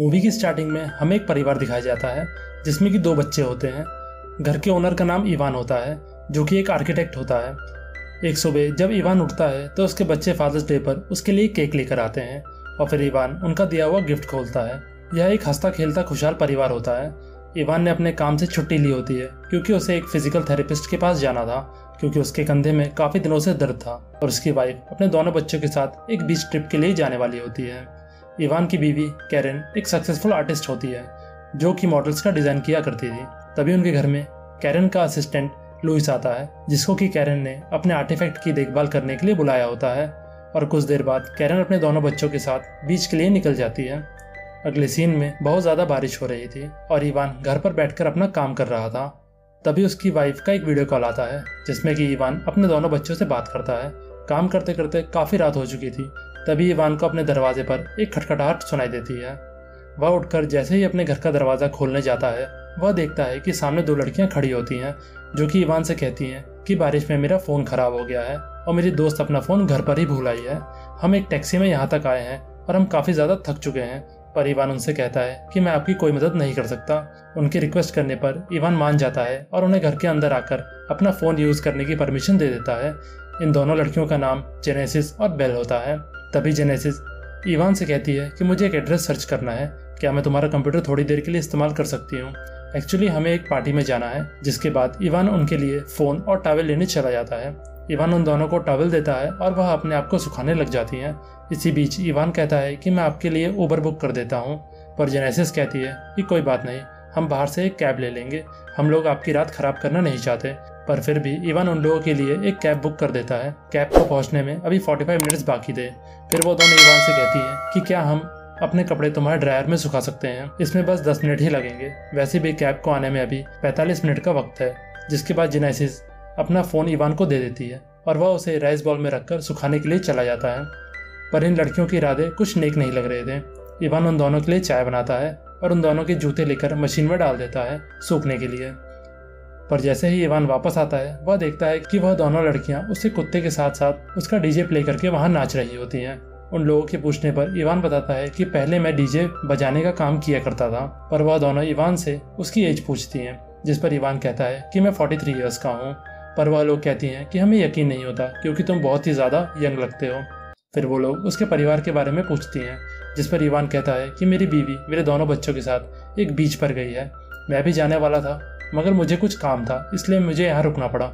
Movie की starting में हमें एक परिवार दिखाया जाता है, जिसमें कि दो बच्चे होते हैं। घर के ओनर का नाम इवान होता है, जो कि एक आर्किटेक्ट होता है। एक सुबह जब इवान उठता है तो उसके बच्चे फादर्स डे पर उसके लिए केक लेकर आते हैं और फिर इवान उनका दिया हुआ गिफ्ट खोलता है। यह एक हंसता खेलता खुशहाल परिवार होता है। इवान ने अपने काम से छुट्टी ली होती है, क्योंकि उसे एक फ़िज़िकल थेरेपिस्ट के पास जाना था, क्योंकि उसके कंधे में काफ़ी दिनों से दर्द था और उसकी वाइफ अपने दोनों बच्चों के साथ एक बीच ट्रिप के लिए जाने वाली होती है। इवान की बीवी कैरन एक सक्सेसफुल आर्टिस्ट होती है, जो कि मॉडल्स का डिज़ाइन किया करती थी। तभी उनके घर में कैरन का असिस्टेंट लुइस आता है, जिसको कि कैरन ने अपने आर्टिफैक्ट की देखभाल करने के लिए बुलाया होता है, और कुछ देर बाद कैरन अपने दोनों बच्चों के साथ बीच के लिए निकल जाती है। अगले सीन में बहुत ज़्यादा बारिश हो रही थी, और इवान घर पर बैठकर अपना काम कर रहा था। तभी उसकी वाइफ का एक वीडियो कॉल आता है, जिसमें कि इवान अपने दोनों बच्चों से बात करता है। काम करते करते काफ़ी रात हो चुकी थी तभी इवान को अपने दरवाजे पर एक खटखटाहट सुनाई देती है। वह उठकर जैसे ही अपने घर का दरवाज़ा खोलने जाता है, वह देखता है कि सामने दो लड़कियाँ खड़ी होती हैं, जो कि इवान से कहती हैं कि बारिश में मेरा फ़ोन खराब हो गया है और मेरी दोस्त अपना फ़ोन घर पर ही भूल आई है। हम एक टैक्सी में यहाँ तक आए हैं और हम काफ़ी ज़्यादा थक चुके हैं, पर इवान उनसे कहता है कि मैं आपकी कोई मदद नहीं कर सकता। उनकी रिक्वेस्ट करने पर इवान मान जाता है और उन्हें घर के अंदर आकर अपना फ़ोन यूज़ करने की परमिशन दे देता है। इन दोनों लड़कियों का नाम जेनेसिस और बेल होता है। तभी जेनेसिस इवान से कहती है कि मुझे एक एड्रेस सर्च करना है। क्या मैं तुम्हारा कंप्यूटर थोड़ी देर के लिए इस्तेमाल कर सकती हूँ? एक्चुअली हमें एक पार्टी में जाना है, जिसके बाद इवान उनके लिए फ़ोन और टावल लेने चला जाता है। इवान उन दोनों को टावल देता है और वह अपने आप को सुखाने लग जाती हैं। इसी बीच इवान कहता है कि मैं आपके लिए ऊबर बुक कर देता हूँ, पर जेनेसिस कहती है कि कोई बात नहीं हम बाहर से एक कैब ले लेंगे। हम लोग आपकी रात खराब करना नहीं चाहते, पर फिर भी इवान उन लोगों के लिए एक कैब बुक कर देता है। कैब को पहुँचने में अभी 45 मिनट्स बाकी थे। फिर वो दोनों इवान से कहती है कि क्या हम अपने कपड़े तुम्हारे ड्रायर में सुखा सकते हैं? इसमें बस 10 मिनट ही लगेंगे। वैसे भी कैब को आने में अभी 45 मिनट का वक्त है, जिसके बाद जिनाइसिस अपना फ़ोन इवान को दे देती है और वह उसे राइस बॉल में रखकर सुखाने के लिए चला जाता है। पर इन लड़कियों के इरादे कुछ नेक नहीं लग रहे थे। इवान उन दोनों के लिए चाय बनाता है। और उन दोनों के जूते लेकर मशीन में डाल देता है सूखने के लिए। पर जैसे ही इवान वापस आता है, वह देखता है कि वह दोनों लड़कियाँ उसके कुत्ते के साथ साथ उसका डीजे प्ले करके वहाँ नाच रही होती हैं। उन लोगों के पूछने पर इवान बताता है कि पहले मैं डीजे बजाने का काम किया करता था, पर वह दोनों इवान से उसकी एज पूछती हैं, जिस पर इवान कहता है कि मैं 43 ईयर्स का हूँ। पर वह लोग कहती हैं कि हमें यकीन नहीं होता, क्योंकि तुम बहुत ही ज़्यादा यंग लगते हो। फिर वो लोग उसके परिवार के बारे में पूछती हैं जिस पर ईवान कहता है कि मेरी बीवी मेरे दोनों बच्चों के साथ एक बीच पर गई है। मैं भी जाने वाला था, मगर मुझे कुछ काम था, इसलिए मुझे यहाँ रुकना पड़ा।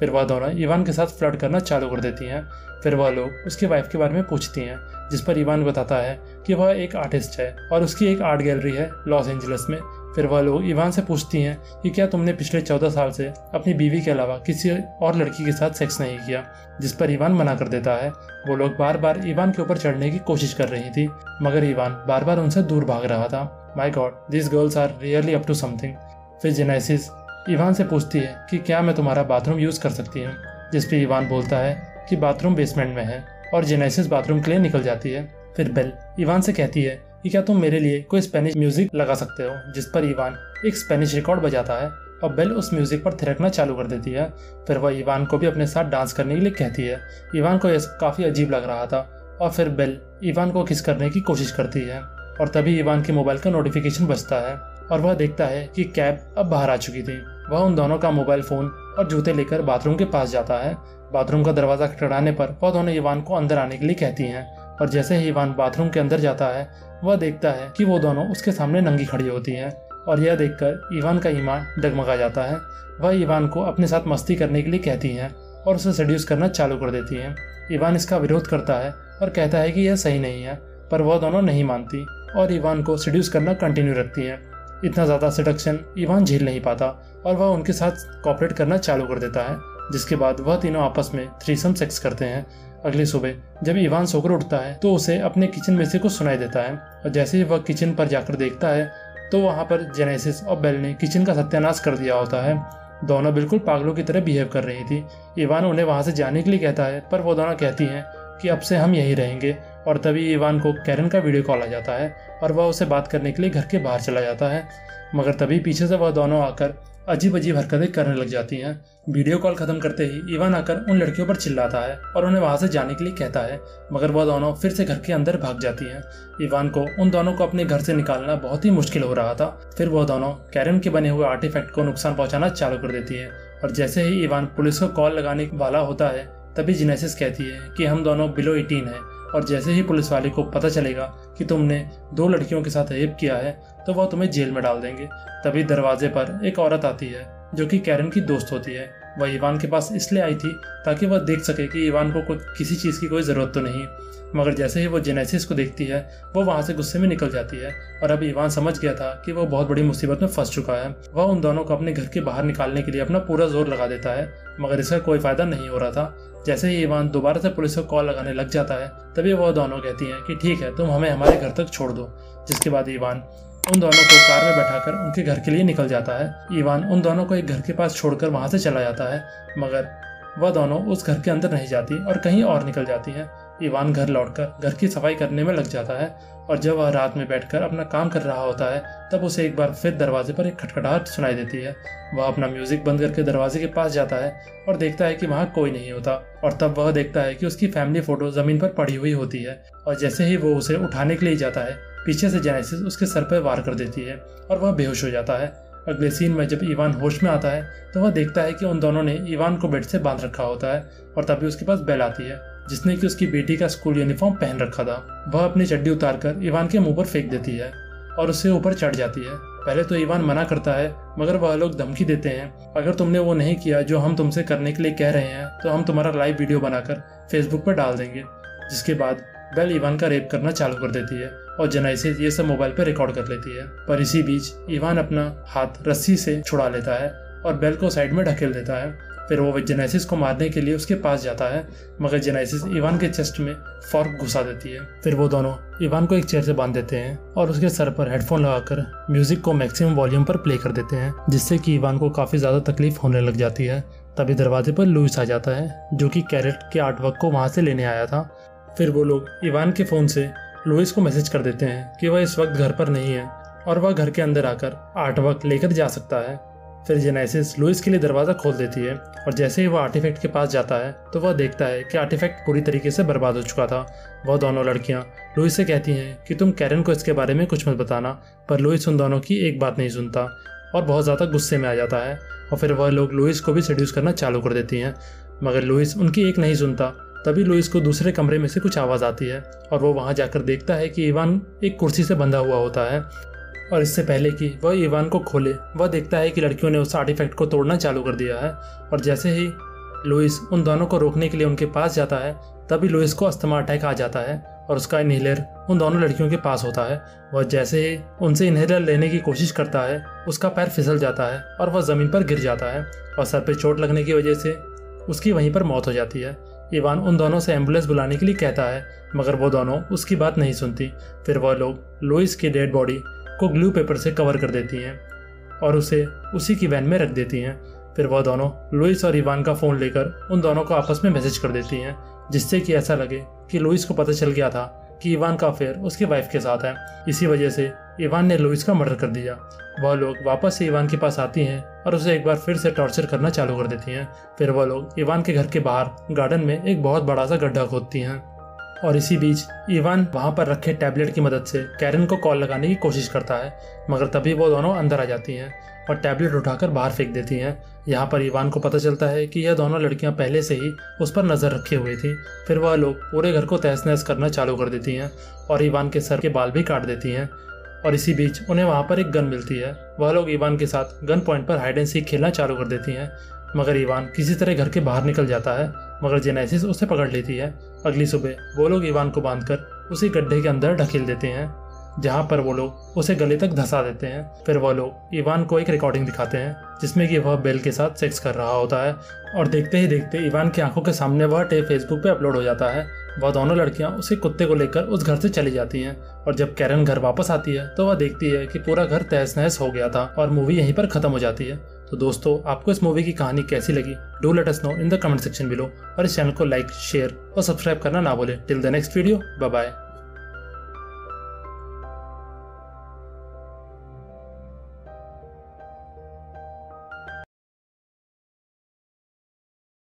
फिर वह दोनों ईवान के साथ फ्लर्ट करना चालू कर देती हैं। फिर वह लोग उसकी वाइफ के बारे में पूछती हैं, जिस पर ईवान बताता है कि वह एक आर्टिस्ट है और उसकी एक आर्ट गैलरी है लॉस एंजल्स में फिर वह लोग इवान से पूछती हैं कि क्या तुमने पिछले चौदह साल से अपनी बीवी के अलावा किसी और लड़की के साथ सेक्स नहीं किया, जिस पर ईवान मना कर देता है? वो लोग बार बार ईवान के ऊपर चढ़ने की कोशिश कर रही थी, मगर ईवान बार बार उनसे दूर भाग रहा था। My God this girls are really up to something फिर जेनाइसिस ईवान से पूछती है कि क्या मैं तुम्हारा बाथरूम यूज़ कर सकती हूँ? जिस पर इवान बोलता है कि बाथरूम बेसमेंट में है, और जेनेसिस बाथरूम के लिए निकल जाती है। फिर बेल ईवान से कहती है कि क्या तुम मेरे लिए कोई स्पेनिश म्यूज़िक लगा सकते हो, जिस पर इवान एक स्पेनिश रिकॉर्ड बजाता है और बेल उस म्यूज़िक पर थिरकना चालू कर देती है। फिर वह इवान को भी अपने साथ डांस करने के लिए कहती है। इवान को यह काफ़ी अजीब लग रहा था और फिर बेल इवान को किस करने की कोशिश करती है और तभी इवान के मोबाइल का नोटिफिकेशन बजता है और वह देखता है कि कैब अब बाहर आ चुकी थी। वह उन दोनों का मोबाइल फ़ोन और जूते लेकर बाथरूम के पास जाता है। बाथरूम का दरवाज़ा खटखटाने पर वह दोनों इवान को अंदर आने के लिए कहती हैं। और जैसे ही इवान बाथरूम के अंदर जाता है, वह देखता है कि वो दोनों उसके सामने नंगी खड़ी होती हैं। और यह देखकर इवान का ईमान डगमगा जाता है। वह इवान को अपने साथ मस्ती करने के लिए कहती हैं और उसे सड्यूस करना चालू कर देती हैं। इवान इसका विरोध करता है और कहता है कि यह सही नहीं है, पर वह दोनों नहीं मानती और इवान को सड्यूस करना कंटिन्यू रखती हैं। इतना ज़्यादा सिडक्शन इवान झेल नहीं पाता और वह उनके साथ कॉपरेट करना चालू कर देता है, जिसके बाद वह तीनों आपस में थ्रीसम सेक्स करते हैं अगली सुबह, जब इवान सोकर उठता है तो उसे अपने किचन में से कुछ सुनाई देता है। और जैसे ही वह किचन पर जाकर देखता है तो वहाँ पर जेनेसिस और बेल ने किचन का सत्यानाश कर दिया होता है। दोनों बिल्कुल पागलों की तरह बिहेव कर रही थी। इवान उन्हें वहाँ से जाने के लिए कहता है, पर वो दोनों कहती हैं कि अब से हम यहीं रहेंगे। और तभी इवान को कैरन का वीडियो कॉल आ जाता है, और वह उसे बात करने के लिए घर के बाहर चला जाता है। मगर तभी पीछे से वह दोनों आकर अजीब अजीब हरकतें करने लग जाती हैं। वीडियो कॉल खत्म करते ही इवान आकर उन लड़कियों पर चिल्लाता है और उन्हें वहाँ से जाने के लिए कहता है, मगर वह दोनों फिर से घर के अंदर भाग जाती हैं। इवान को उन दोनों को अपने घर से निकालना बहुत ही मुश्किल हो रहा था। फिर वह दोनों कैरन के बने हुए आर्टिफैक्ट को नुकसान पहुंचाना चालू कर देती है और जैसे ही इवान पुलिस को कॉल लगाने वाला होता है, तभी जिनेसिस कहती है कि हम दोनों बिलो एटीन हैं। और जैसे ही पुलिस वाले को पता चलेगा कि तुमने दो लड़कियों के साथ रेप किया है तो वह तुम्हें जेल में डाल देंगे। तभी दरवाजे पर एक औरत आती है, जो कि कैरन की दोस्त होती है। वह इवान के पास इसलिए आई थी ताकि वह देख सके कि इवान को किसी चीज़ की कोई ज़रूरत तो नहीं। मगर जैसे ही वो जेनेसिस को देखती है, वो वहाँ से गुस्से में निकल जाती है और अब इवान समझ गया था कि वो बहुत बड़ी मुसीबत में फंस चुका है। वह उन दोनों को अपने घर के बाहर निकालने के लिए अपना पूरा ज़ोर लगा देता है, मगर इसका कोई फ़ायदा नहीं हो रहा था। जैसे ही इवान दोबारा से पुलिस को कॉल लगाने लग जाता है, तभी वह दोनों कहती हैं कि, ठीक है, तुम हमें हमारे घर तक छोड़ दो। जिसके बाद इवान उन दोनों को कार में बैठाकर उनके घर के लिए निकल जाता है। ईवान उन दोनों को एक घर के पास छोड़कर वहाँ से चला जाता है, मगर वह दोनों उस घर के अंदर नहीं जाती और कहीं और निकल जाती है। ईवान घर लौटकर घर की सफ़ाई करने में लग जाता है और जब वह रात में बैठकर अपना काम कर रहा होता है, तब उसे एक बार फिर दरवाजे पर एक खटखटाहट सुनाई देती है। वह अपना म्यूज़िक बंद करके दरवाजे के पास जाता है और देखता है कि वहाँ कोई नहीं होता, और तब वह देखता है कि उसकी फैमिली फ़ोटो ज़मीन पर पड़ी हुई होती है, और जैसे ही वो उसे उठाने के लिए जाता है पीछे से जेनेसिस उसके सर पर वार कर देती है और वह बेहोश हो जाता है। अगले सीन में जब इवान होश में आता है तो वह देखता है कि उन दोनों ने इवान को बेड से बाँध रखा होता है और तभी उसके पास बेल आती है, जिसने कि उसकी बेटी का स्कूल यूनिफॉर्म पहन रखा था। वह अपनी चड्डी उतार कर इवान के मुँह पर फेंक देती है और उससे ऊपर चढ़ जाती है। पहले तो इवान मना करता है, मगर वह लोग धमकी देते हैं, अगर तुमने वो नहीं किया जो हम तुमसे करने के लिए कह रहे हैं तो हम तुम्हारा लाइव वीडियो बनाकर फेसबुक पर डाल देंगे। जिसके बाद बेल इवान का रेप करना चालू कर देती है। और जेनाइसिस ये सब मोबाइल पर रिकॉर्ड कर लेती है। पर इसी बीच इवान अपना हाथ रस्सी से छुड़ा लेता है और बेल को साइड में ढकेल देता है। फिर वो जेनाइसिस को मारने के लिए उसके पास जाता है, मगर जेनाइसिस इवान के चेस्ट में फॉर्क घुसा देती है। फिर वो दोनों इवान को एक चेयर से बाँध देते हैं और उसके सर पर हेडफोन लगाकर म्यूज़िक को मैक्सिमम वॉल्यूम पर प्ले कर देते हैं, जिससे कि इवान को काफ़ी ज़्यादा तकलीफ़ होने लग जाती है। तभी दरवाजे पर लुइस आ जाता है, जो कि कैरेट के आर्टवर्क को वहाँ से लेने आया था। फिर वो लोग इवान के फ़ोन से लुइस को मैसेज कर देते हैं कि वह इस वक्त घर पर नहीं है और वह घर के अंदर आकर आर्ट वर्क लेकर जा सकता है। फिर जेनेसिस लुइस के लिए दरवाज़ा खोल देती है और जैसे ही वह आर्टिफैक्ट के पास जाता है तो वह देखता है कि आर्टिफैक्ट पूरी तरीके से बर्बाद हो चुका था। वह दोनों लड़कियाँ लुइस से कहती हैं कि तुम कैरन को इसके बारे में कुछ मत बताना, पर लुइस उन दोनों की एक बात नहीं सुनता और बहुत ज़्यादा गुस्से में आ जाता है। और फिर वह लोग लुइस को भी सड्यूस करना चालू कर देती हैं, मगर लुइस उनकी एक नहीं सुनता। तभी लुइस को दूसरे कमरे में से कुछ आवाज़ आती है और वो वहाँ जाकर देखता है कि इवान एक कुर्सी से बंधा हुआ होता है और इससे पहले कि वह इवान को खोले, वह देखता है कि लड़कियों ने उस आर्टिफैक्ट को तोड़ना चालू कर दिया है और जैसे ही लुइस उन दोनों को रोकने के लिए उनके पास जाता है, तभी लुइस को अस्थमा अटैक आ जाता है और उसका इन्हेलर उन दोनों लड़कियों के पास होता है। वह जैसे ही उनसे इन्हेलर लेने की कोशिश करता है, उसका पैर फिसल जाता है और वह ज़मीन पर गिर जाता है और सर पर चोट लगने की वजह से उसकी वहीं पर मौत हो जाती है। इवान उन दोनों से एंबुलेंस बुलाने के लिए कहता है, मगर वो दोनों उसकी बात नहीं सुनती। फिर वह लोग लोइस की डेड बॉडी को ग्लू पेपर से कवर कर देती हैं और उसे उसी की वैन में रख देती हैं। फिर वह दोनों लुइस और इवान का फ़ोन लेकर उन दोनों को आपस में मैसेज कर देती हैं, जिससे कि ऐसा लगे कि लुइस को पता चल गया था कि इवान का अफेयर उसकी वाइफ के साथ है। इसी वजह से इवान ने लुइस का मर्डर कर दिया। वह लोग वापस से इवान के पास आती हैं और उसे एक बार फिर से टॉर्चर करना चालू कर देती हैं। फिर वह लोग इवान के घर के बाहर गार्डन में एक बहुत बड़ा सा गड्ढा खोदती हैं। और इसी बीच इवान वहाँ पर रखे टैबलेट की मदद से कैरन को कॉल लगाने की कोशिश करता है, मगर तभी वो दोनों अंदर आ जाती हैं और टैबलेट उठाकर बाहर फेंक देती हैं। यहाँ पर इवान को पता चलता है कि यह दोनों लड़कियाँ पहले से ही उस पर नज़र रखे हुए थी। फिर वह लोग पूरे घर को तहस नहस करना चालू कर देती हैं और इवान के सर के बाल भी काट देती हैं। और इसी बीच उन्हें वहाँ पर एक गन मिलती है। वह लोग ईवान के साथ गन पॉइंट पर हाइड एंड सीख खेलना चालू कर देती हैं। मगर ईवान किसी तरह घर के बाहर निकल जाता है, मगर जेनेसिस उसे पकड़ लेती है। अगली सुबह वो लोग ईवान को बांधकर उसी गड्ढे के अंदर ढकेल देते हैं। जहाँ पर वो लोग उसे गले तक धसा देते हैं। फिर वो लोग इवान को एक रिकॉर्डिंग दिखाते हैं, जिसमें कि वह बेल के साथ सेक्स कर रहा होता है। और देखते ही देखते इवान की आँखों के सामने वह टेप फेसबुक पे अपलोड हो जाता है। वह दोनों लड़कियाँ उसी कुत्ते को लेकर उस घर से चली जाती हैं। और जब कैरन घर वापस आती है तो वह देखती है कि पूरा घर तहस नहस हो गया था और मूवी यहीं पर खत्म हो जाती है। तो दोस्तों, आपको इस मूवी की कहानी कैसी लगी? Do let us know in the comment section below और इस चैनल को लाइक शेयर और सब्सक्राइब करना ना भूले। Till the next video bye